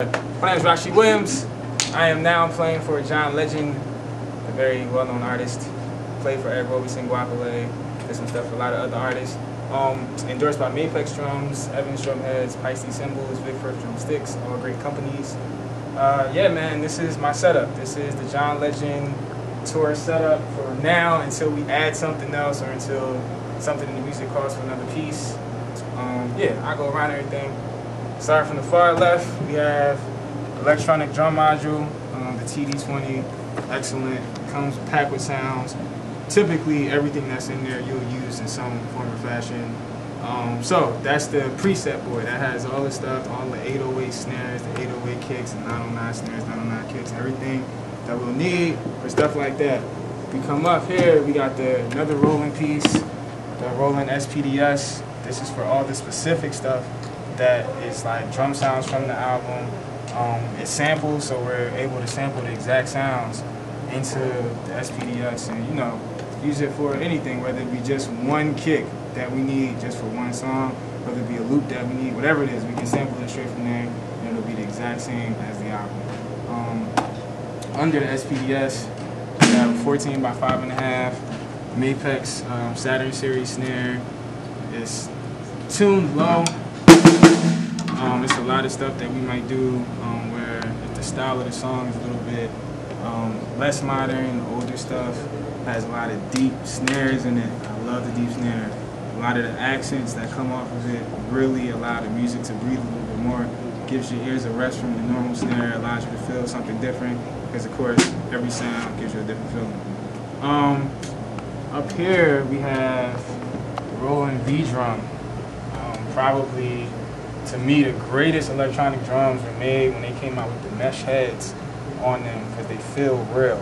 My name is Rashid Williams. I am now playing for John Legend, a very well-known artist. Played for Eric Roberson, Goapele, did some stuff for a lot of other artists. Um, endorsed by Mapex Drums, Evans Drumheads, Paiste Cymbals, Vic Firth Drumsticks, all great companies. Uh, yeah, man, this is my setup. This is the John Legend tour setup for now until we add something else or until something in the music calls for another piece. Um, yeah, I go around everything. Starting from the far left, we have electronic drum module, um, the TD20, excellent, comes packed with sounds. Typically, everything that's in there you'll use in some form or fashion. Um, so that's the preset board. That has all the stuff, all the 808 snares, the 808 kicks, the 909 snares, 909 kicks, everything that we'll need for stuff like that. We come up here, we got the another Roland piece, the Roland SPDS. This is for all the specific stuff that is like drum sounds from the album. Um, it samples, so we're able to sample the exact sounds into the SPDS and you know use it for anything, whether it be just one kick that we need just for one song, whether it be a loop that we need, whatever it is, we can sample it straight from there and it'll be the exact same as the album. Um, under the SPDS, we have a 14 by 5.5 Mapex um, Saturn Series snare. It's tuned low. Um, it's a lot of stuff that we might do um, where if the style of the song is a little bit um, less modern, older stuff, has a lot of deep snares in it. I love the deep snare. A lot of the accents that come off of it really allow the music to breathe a little bit more. Gives your ears a rest from the normal snare, allows you to feel something different because of course every sound gives you a different feeling. Um, up here we have the Roland V drum. Um, probably to me the greatest electronic drums were made when they came out with the mesh heads on them because they feel real.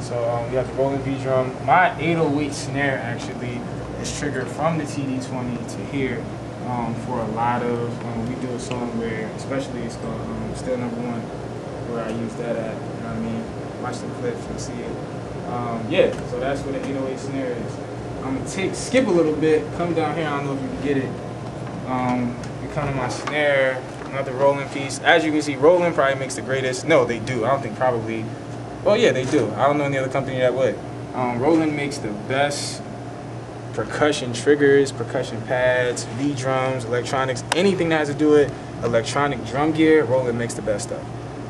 So um, we have the Roland V drum. My 808 snare actually is triggered from the TD20 to here um, for a lot of, um, we do a song where, especially it's called um, Still Number One, where I use that at, you know what I mean? Watch the clips, you'll see it. Um, yeah, so that's what the 808 snare is. I'm gonna take, skip a little bit, come down here, I don't know if you can get it. Come to my snare, another Roland piece. As you can see, Roland probably makes the greatest. No, they do. I don't think probably. Well, yeah, they do. I don't know any other company that would. Um, Roland makes the best percussion triggers, percussion pads, V drums, electronics, anything that has to do with electronic drum gear. Roland makes the best stuff.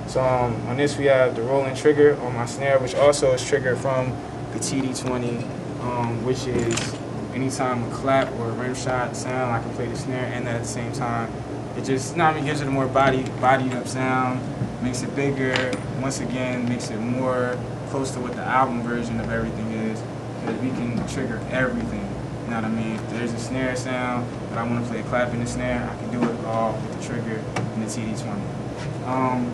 So um, on this we have the Roland trigger on my snare, which also is triggered from the TD20, um, which is anytime a clap or a rim shot sound, I can play the snare and that at the same time. It just, you know, gives it a more body, bodied up sound, makes it bigger. Once again, makes it more close to what the album version of everything is, because we can trigger everything. You know what I mean? If there's a snare sound, but I want to play a clap in the snare, I can do it all with the trigger in the TD20. Um,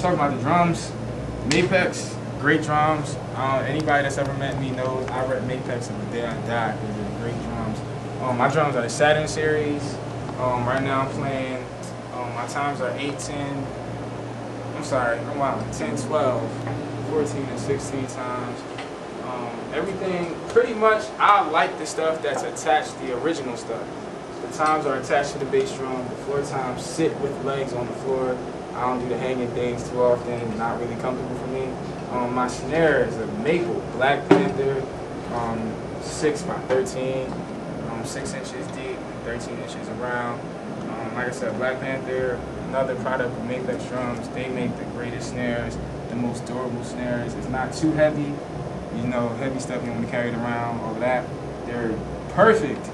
talking about the drums, Mapex, great drums. Uh, anybody that's ever met me knows I rep Mapex until the day I die because they're great drums. Um, my drums are the Saturn series. Um, right now I'm playing, um, my toms are 8, 10, I'm sorry, I'm out, 10, 12, 14, and 16 toms. Um, everything, pretty much, I like the stuff that's attached to the original stuff. The toms are attached to the bass drum. The floor toms sit with legs on the floor. I don't do the hanging things too often, not really comfortable for me. Um, my snare is a maple, Black Panther, um, 6 by 13, um, 6 inches deep, 13 inches around. Um, like I said, Black Panther, another product of Mapex Drums, they make the greatest snares, the most durable snares. It's not too heavy, you know, heavy stuff you want to carry it around, all that. They're perfect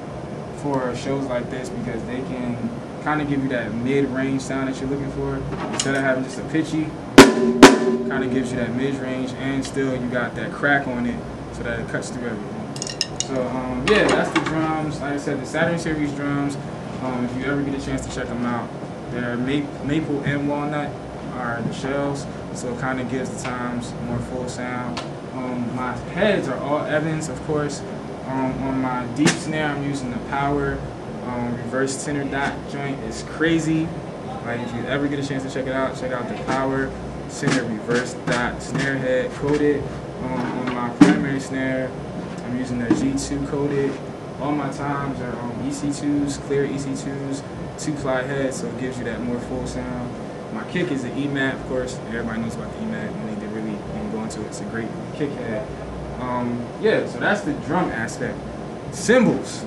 for shows like this because they can kind of give you that mid-range sound that you're looking for. Instead of having just a pitchy, kind of gives you that mid-range and still you got that crack on it so that it cuts through everything. So um, yeah, that's the drums. Like I said, the Saturn Series drums, um, if you ever get a chance to check them out, they're maple and walnut are the shells, so it kind of gives the toms more full sound. Um, my heads are all Evans, of course. Um, on my deep snare, I'm using the Power um, reverse tenor dot joint. It's crazy. Like if you ever get a chance to check it out, check out the Power center reverse dot snare head coated. Um, on my primary snare, I'm using the G2 coated. All my toms are um, EC2s, clear EC2s, two ply heads, so it gives you that more full sound. My kick is the EMAD, of course. Everybody knows about the EMAD. No need to really go into it. It's a great kick head. Um, yeah, so that's the drum aspect. Cymbals.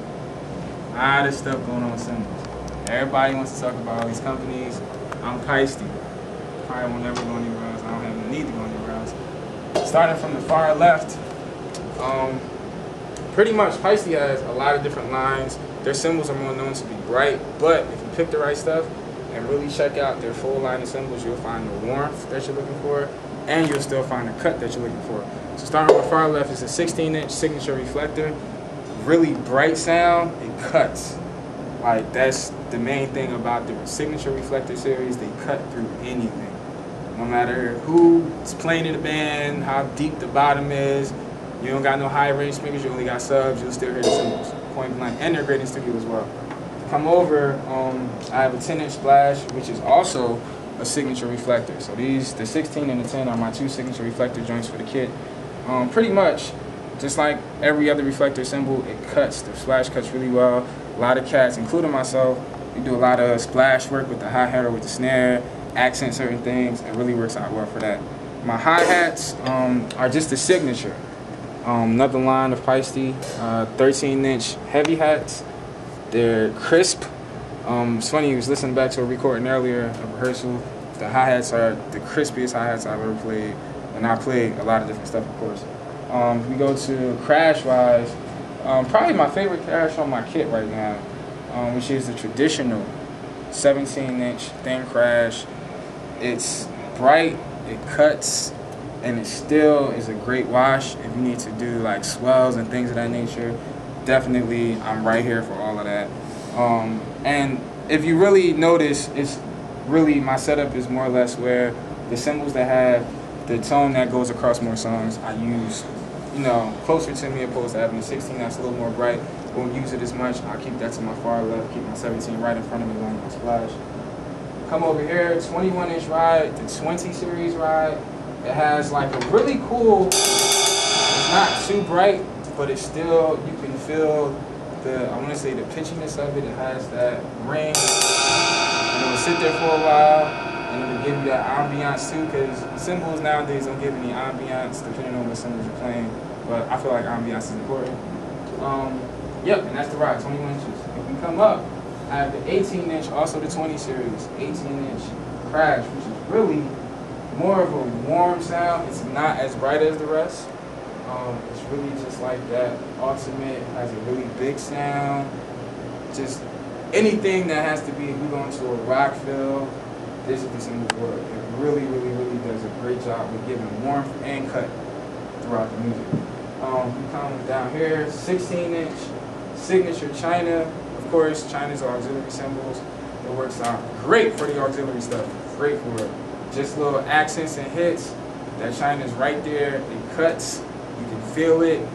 A lot of stuff going on with cymbals. Everybody wants to talk about all these companies. I'm Paiste. Probably won't ever go. I don't have the need to go anywhere else. Starting from the far left, um, pretty much Paiste has a lot of different lines. Their cymbals are more known to be bright, but if you pick the right stuff and really check out their full line of cymbals, you'll find the warmth that you're looking for, and you'll still find the cut that you're looking for. So starting with far left is a 16-inch signature reflector. Really bright sound, it cuts. Like that's the main thing about the signature reflector series, they cut through anything. No matter who's playing in the band, how deep the bottom is, you don't got no high range speakers, you only got subs, you'll still hear the cymbals, point blank. And they're great in studio as well. Come over, um, I have a 10 inch splash, which is also a signature reflector. So these, the 16 and the 10 are my two signature reflector joints for the kit. Um, pretty much, just like every other reflector cymbal, it cuts, the splash cuts really well. A lot of cats, including myself, we do a lot of splash work with the hi-hat or with the snare, accent certain things. It really works out well for that. My hi-hats um, are just a signature. Um, another line of Paiste, uh, 13 inch heavy hats. They're crisp. Um, it's funny, you was listening back to a recording earlier, a rehearsal. The hi-hats are the crispiest hi-hats I've ever played. And I play a lot of different stuff, of course. Um, we go to crash-wise. Um, probably my favorite crash on my kit right now, um, which is the traditional 17 inch thin crash. It's bright, it cuts, and it still is a great wash. If you need to do like swells and things of that nature definitely i'm right here for all of that. Um, and if you really notice it's really my setup is more or less where the cymbals that have the tone that goes across more songs i use you know closer to me opposed to having a 16 that's a little more bright. Won't use it as much. I'll keep that to my far left keep my 17 right in front of me when I splash come over here 21 inch ride the 20 series ride it has like a really cool, it's not too bright, but it's still, you can feel the, I want to say the pitchiness of it. It has that ring. And it'll sit there for a while, and it'll give you that ambiance too, because cymbals nowadays don't give any ambiance depending on what cymbals you're playing. But I feel like ambiance is important. Um, yep, and that's the ride, 21 inches. If we come up, I have the 18 inch, also the 20 series, 18 inch crash, which is really more of a warm sound. It's not as bright as the rest. Um, it's really just like that. Ultimate has a really big sound. Just anything that has to be, we go into a rock feel, this is the for it. It really, really, really does a great job with giving warmth and cut throughout the music. Um, we come down here, 16 inch signature China. Course, China's auxiliary cymbals. It works out great for the auxiliary stuff. Great for it just little accents and hits. That shine is right there. It cuts. You can feel it.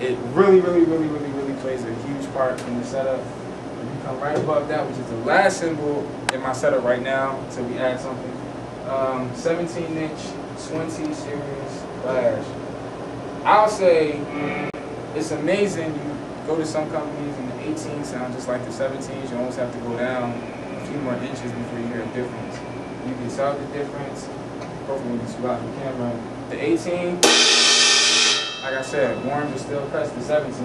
It really, really, really, really, really plays a huge part in the setup. And You come right above that, which is the last cymbal in my setup right now, so we add something. Um, 17 inch, 20 series flash. I'll say it's amazing. You go to some companies 18 sound just like the 17s. You almost have to go down a few more inches before you hear a difference. You can tell the difference. Hopefully we can the camera. The 18, like I said, warm but still cuts the 17.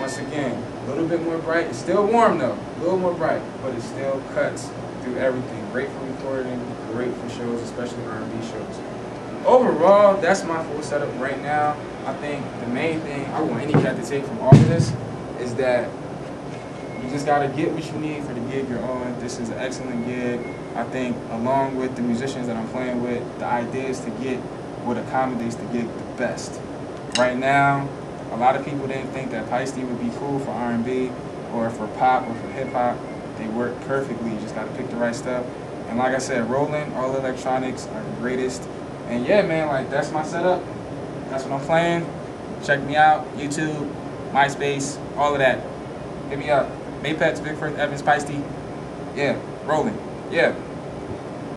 Once again, a little bit more bright. It's still warm though, a little more bright, but it still cuts through everything. Great for recording, great for shows, especially R&B shows. Overall, that's my full setup right now. I think the main thing I want any cat to take from all of this is that you just got to get what you need for the gig you're on. This is an excellent gig. I think along with the musicians that I'm playing with, the idea is to get what accommodates the gig the best. Right now, a lot of people didn't think that Paiste would be cool for R&B or for pop or for hip hop. They work perfectly. You just got to pick the right stuff. And like I said, Roland, all electronics are the greatest. And yeah, man, like that's my setup. That's what I'm playing. Check me out, YouTube, MySpace, all of that. Hit me up. Mapex, Vic Firth, Evans, Paiste. Yeah, Roland. Yeah.